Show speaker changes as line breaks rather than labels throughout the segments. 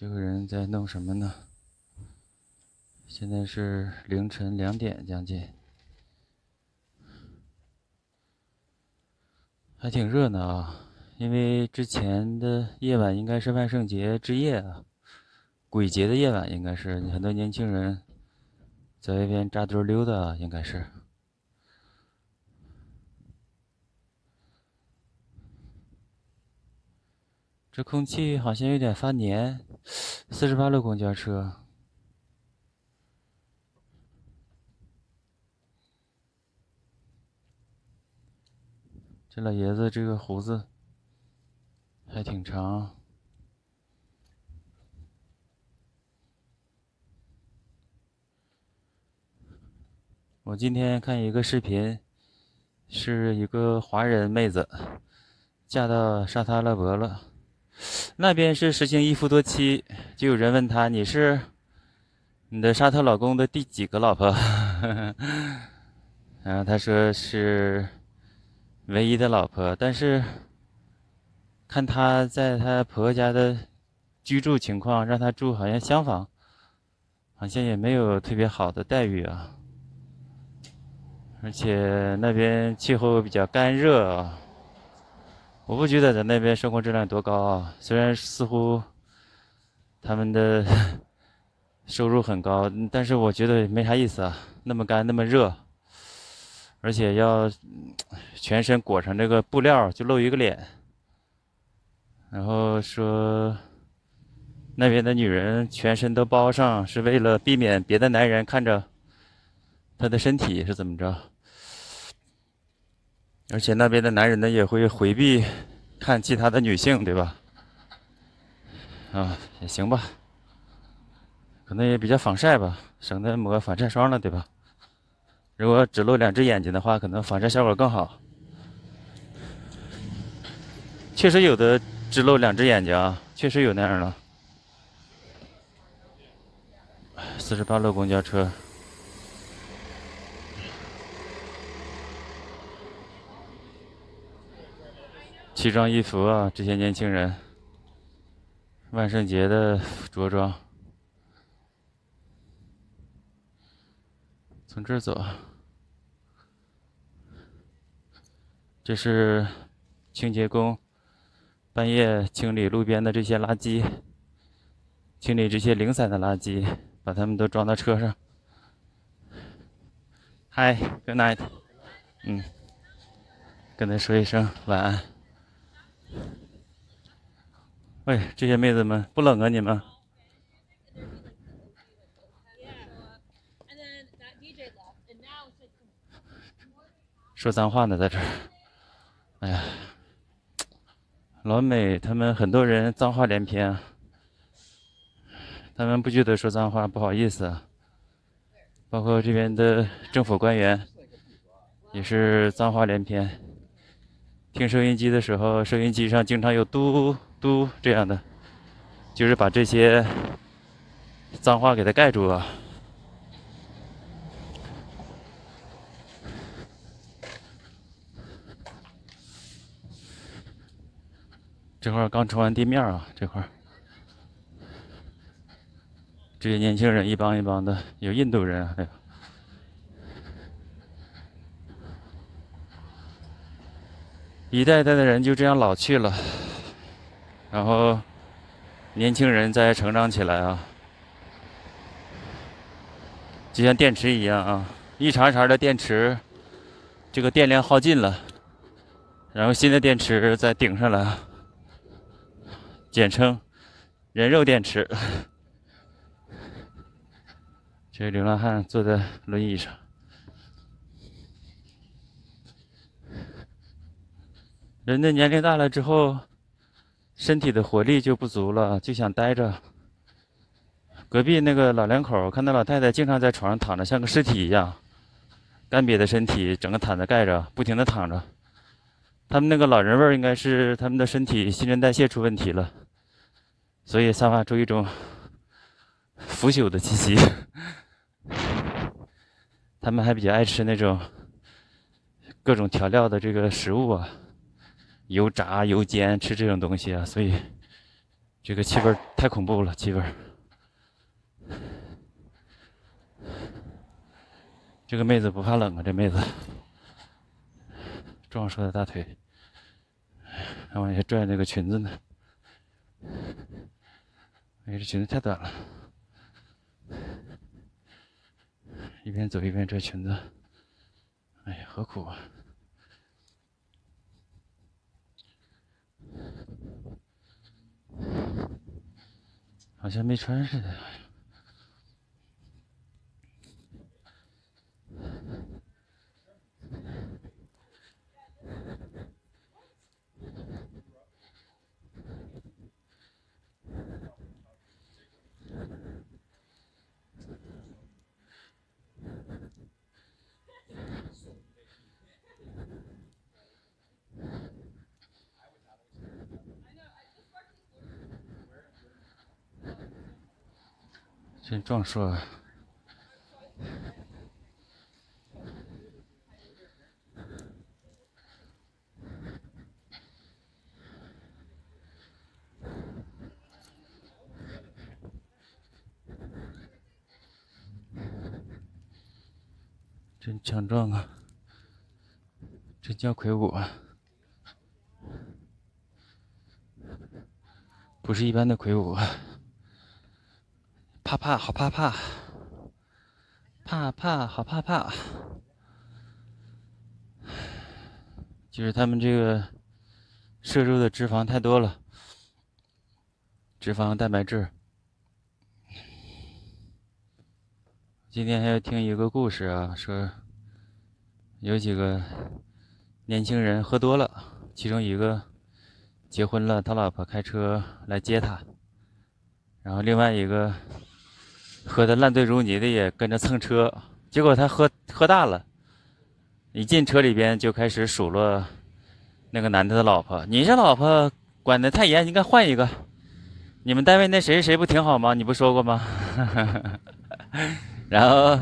这个人在弄什么呢？现在是凌晨两点将近，还挺热闹啊。因为之前的夜晚应该是万圣节之夜啊，鬼节的夜晚应该是很多年轻人在外边扎堆溜达，应该是。这空气好像有点发黏。四十八路公交车，这老爷子这个胡子还挺长。我今天看一个视频，是一个华人妹子嫁到沙特阿拉伯了。那边是实行一夫多妻，就有人问他：“你是你的沙特老公的第几个老婆？” 然后他说是唯一的老婆，但是看他在他婆家的居住情况，让他住好像厢房，好像也没有特别好的待遇啊，而且那边气候比较干热啊。我不觉得在那边生活质量多高啊，虽然似乎他们的 收入很高，但是我觉得没啥意思啊，那么干那么热，而且要全身裹上这个布料，就露一个脸，然后说那边的女人全身都包上，是为了避免别的男人看着她的身体是怎么着。而且那边的男人呢，也会回避看其他的女性，对吧？啊，也行吧，可能也比较防晒吧，省得抹防晒霜了，对吧？如果只露两只眼睛的话，可能防晒效果更好。确实有的只露两只眼睛啊，确实有那样的。四十八路公交车。奇装异服啊，这些年轻人，万圣节的着装，从这儿走，这是清洁工半夜清理路边的这些垃圾，清理这些零散的垃圾，把他们都装到车上。Hi，good night，嗯，跟他说一声晚安。喂，这些妹子们不冷啊？你们？说脏话呢，在这儿。哎呀，老美他们很多人脏话连篇，他们不觉得说脏话不好意思，包括这边的政府官员也是脏话连篇。听收音机的时候，收音机上经常有嘟嘟这样的，就是把这些脏话给它盖住啊。这块刚冲完地面啊，这块这些年轻人一帮一帮的，有印度人还有。一代代的人就这样老去了，然后年轻人在成长起来啊，就像电池一样啊，一茬一茬的电池，这个电量耗尽了，然后新的电池再顶上来，简称人肉电池。这流浪汉坐在轮椅上。人的年龄大了之后，身体的活力就不足了，就想待着。隔壁那个老两口，看到老太太经常在床上躺着，像个尸体一样，干瘪的身体，整个毯子盖着，不停的躺着。他们那个老人味儿，应该是他们的身体新陈代谢出问题了，所以散发出一种腐朽的气息。他们还比较爱吃那种各种调料的这个食物啊。油炸、油煎，吃这种东西啊，所以这个气味太恐怖了，气味。这个妹子不怕冷啊，这妹子，壮硕的大腿，还往下拽那个裙子呢。哎，这裙子太短了，一边走一边拽裙子，哎呀，何苦啊！好像没穿似的。真壮硕啊，真强壮啊！真叫魁梧啊！不是一般的魁梧啊！怕怕，好怕怕，怕怕，好怕怕。就是他们这个摄入的脂肪太多了，脂肪、蛋白质。今天还要听一个故事啊，说有几个年轻人喝多了，其中一个结婚了，他老婆开车来接他，然后另外一个。喝的烂醉如泥的也跟着蹭车，结果他喝喝大了，一进车里边就开始数落那个男的的老婆：“你这老婆管的太严，你该换一个。你们单位那谁谁不挺好吗？你不说过吗？” 然后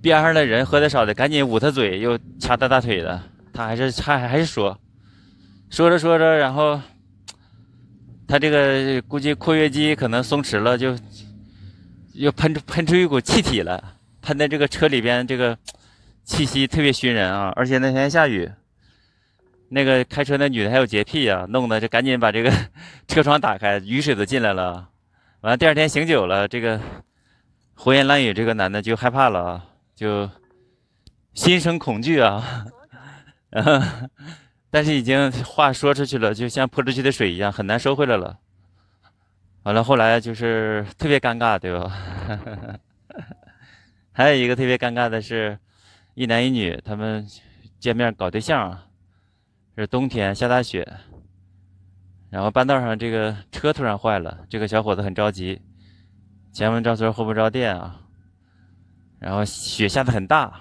边上的人喝的少的赶紧捂他嘴，又掐他大腿的，他还是还还是说，说着说着，然后他这个估计括约肌可能松弛了就。又喷出喷出一股气体来，喷在这个车里边，这个气息特别熏人啊！而且那天下雨，那个开车那女的还有洁癖啊，弄得就赶紧把这个 车窗打开，雨水都进来了。完了第二天醒酒了，这个胡言乱语，这个男的就害怕了，就心生恐惧啊。但是已经话说出去了，就像泼出去的水一样，很难收回来了。完了，后来就是特别尴尬，对吧？还有一个特别尴尬的是，一男一女他们见面搞对象，是冬天下大雪，然后半道上这个车突然坏了，这个小伙子很着急，前门着村后不着店啊，然后雪下的很大，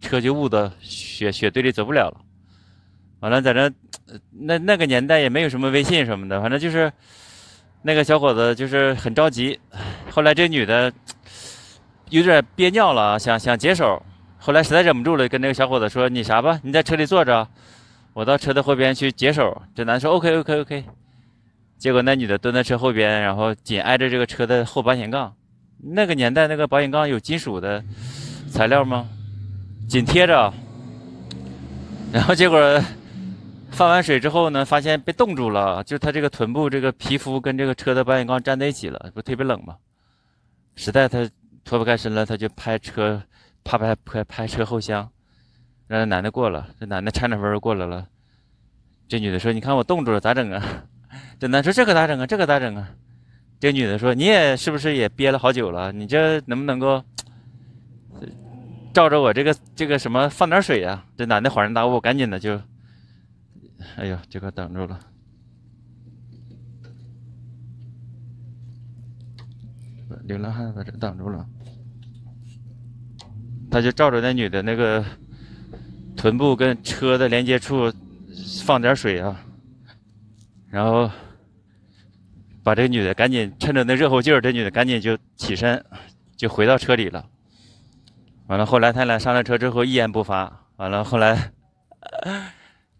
车就捂到雪雪堆里走不了了。完了，在这那那个年代也没有什么微信什么的，反正就是。那个小伙子就是很着急，后来这女的有点憋尿了，想想解手，后来实在忍不住了，跟那个小伙子说：“你啥吧，你在车里坐着，我到车的后边去解手。”这男的说：“OK OK OK。”结果那女的蹲在车后边，然后紧挨着这个车的后保险杠。那个年代那个保险杠有金属的材料吗？紧贴着，然后结果。放完水之后呢，发现被冻住了，就他这个臀部这个皮肤跟这个车的保险杠粘在一起了，不特别冷吗？实在他脱不开身了，他就拍车，拍拍拍拍车后箱，让那男的过了。这男的颤颤巍巍过来了，这女的说：“你看我冻住了，咋整啊？” 这男说：“这可咋整啊？这可咋整啊？”这女的说：“你也是不是也憋了好久了？你这能不能够 照着我这个这个什么放点水啊？”这男的恍然大悟，赶紧的就。哎呀，这个挡住了，流浪汉把这挡住了。他就照着那女的那个臀部跟车的连接处放点水啊，然后把这个女的赶紧趁着那热乎劲儿，这女的赶紧就起身，就回到车里了。完了，后来他俩上了车之后一言不发。完了，后来。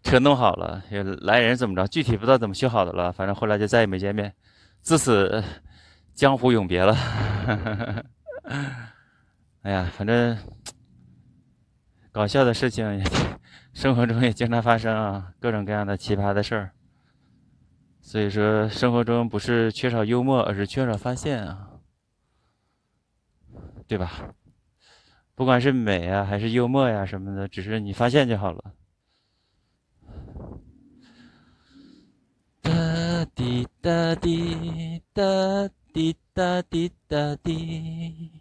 车弄好了，也来人怎么着？具体不知道怎么修好的了。反正后来就再也没见面。自此江湖永别了。哎呀，反正搞笑的事情，生活中也经常发生啊，各种各样的奇葩的事儿。所以说，生活中不是缺少幽默，而是缺少发现啊，对吧？不管是美啊，还是幽默呀什么的，只是你发现就好了。哒滴哒滴哒滴哒滴哒滴，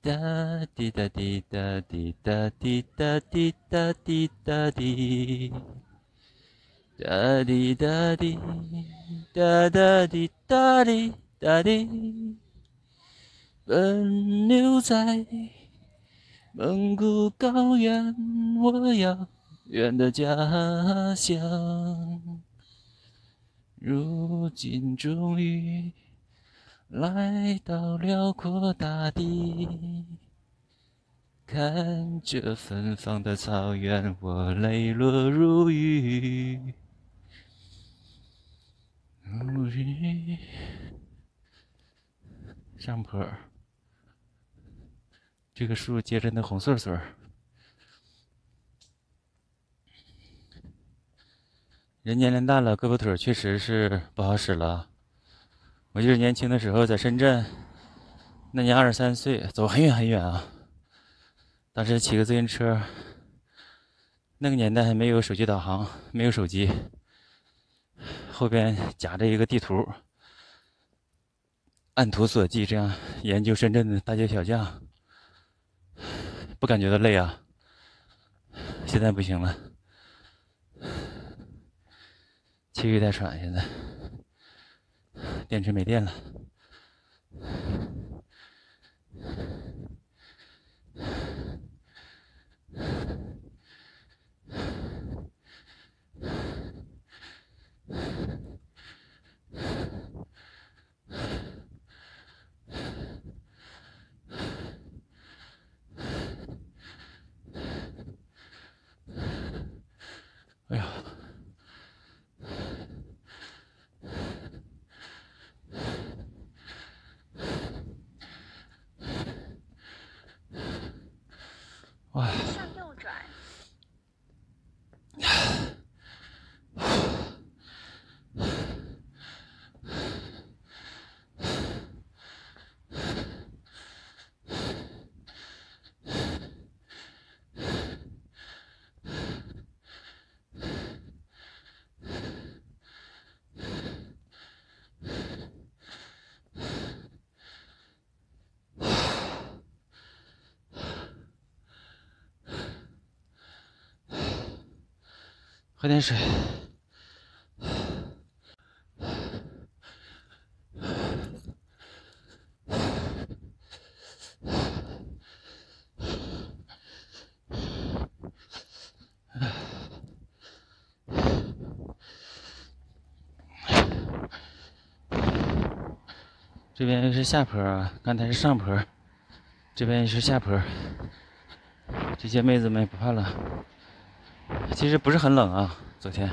哒滴哒滴哒滴哒滴哒滴哒滴哒滴。哒滴哒滴，哒哒滴哒滴哒滴，奔流在蒙古高原，我遥远的家乡。如今终于来到辽阔大地，看着芬芳的草原，我泪落如雨。上坡，这个树结着那红穗穗儿。人年龄大了，胳膊腿确实是不好使了。我就是年轻的时候在深圳，那年二十三岁，走很远很远啊。当时骑个自行车，那个年代还没有手机导航，没有手机。后边夹着一个地图，按图索骥，这样研究深圳的大街小巷，不感觉到累啊？现在不行了，气有点喘，现在电池没电了。Wow. 喝点水。这边是下坡啊，刚才是上坡，这边是下坡。这些妹子们不怕冷。其实不是很冷啊，昨天。